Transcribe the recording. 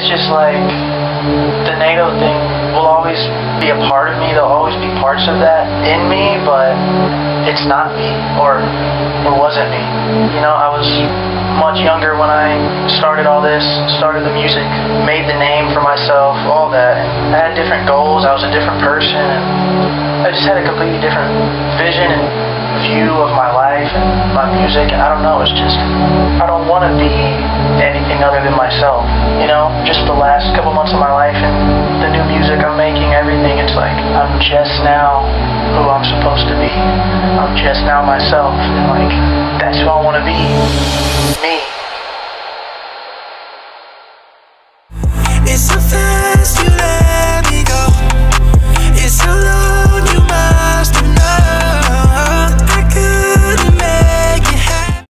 it's just like the Nado thing will always be a part of me. There'll always be parts of that in me, but it's not me, or or wasn't me. You know, I was much younger when I started all this, started the music, made the name for myself, all that. I had different goals. I was a different person, I just had a completely different vision and view of my life and my music. And I don't know. It's just I don't want to be anything other than myself. You know, just the last couple months of my life and the new music I'm making, everything. It's like I'm just now who I'm supposed to be. I'm just now myself, and like that's who I want to be. Me.